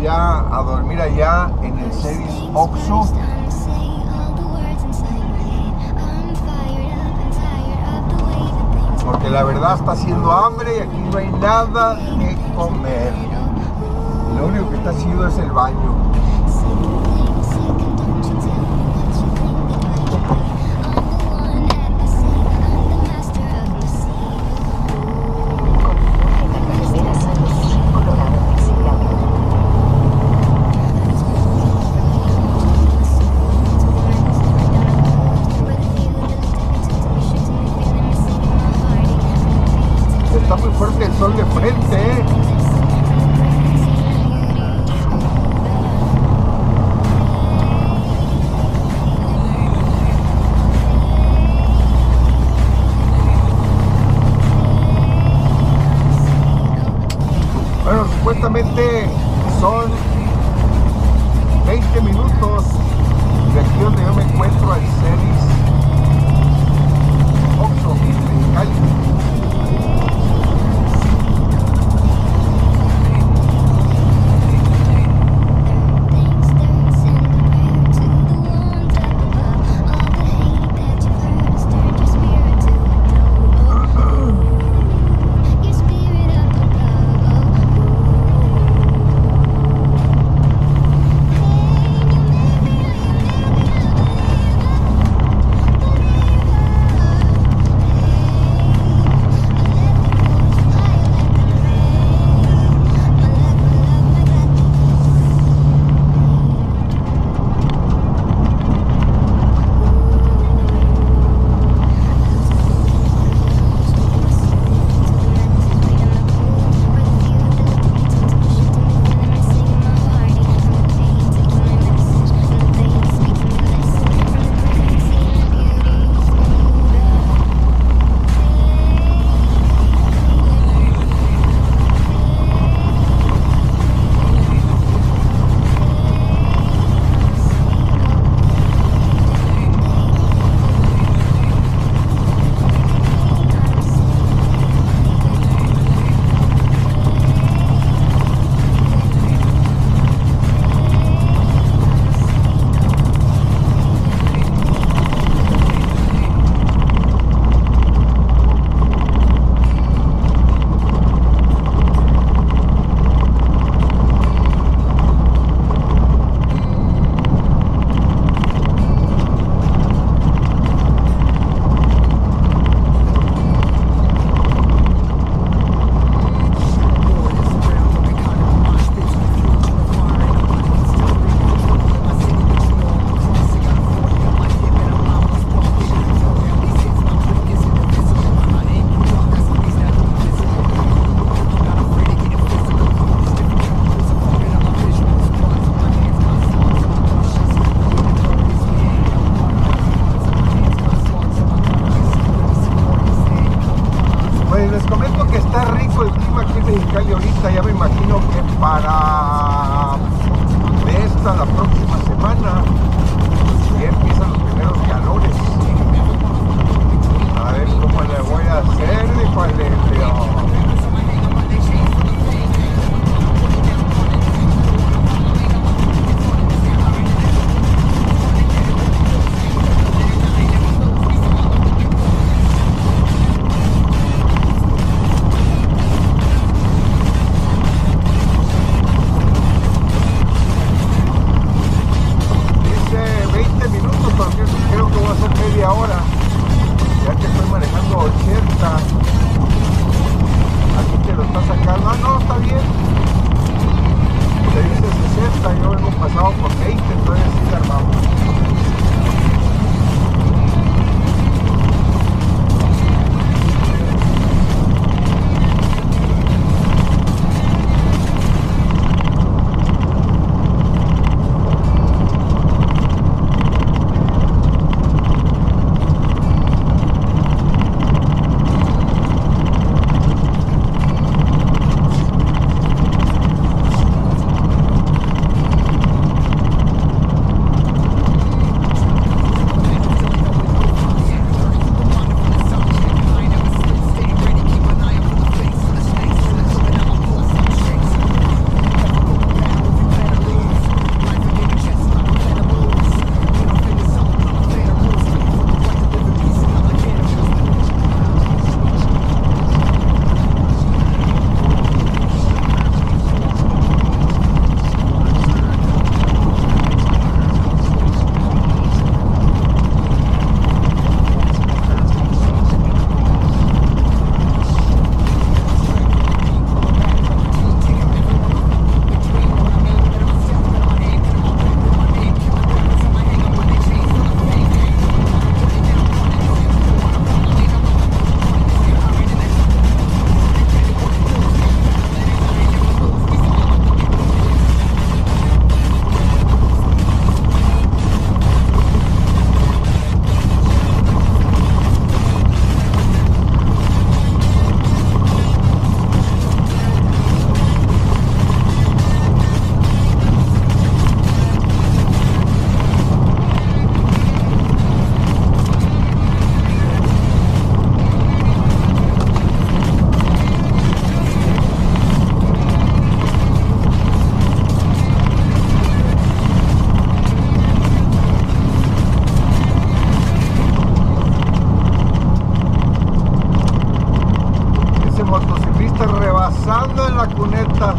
ya a dormir allá en el Series Oxo. Porque la verdad está haciendo hambre y aquí no hay nada que comer. Lo único que está haciendo es el baño. Este son pasando en la cuneta.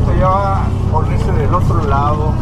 esto ya va a ponerse del otro lado.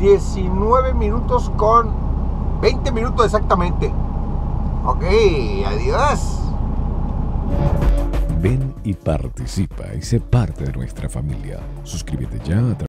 19 minutos con 20 minutos exactamente. Ok, adiós. Ven y participa y sé parte de nuestra familia. Suscríbete ya a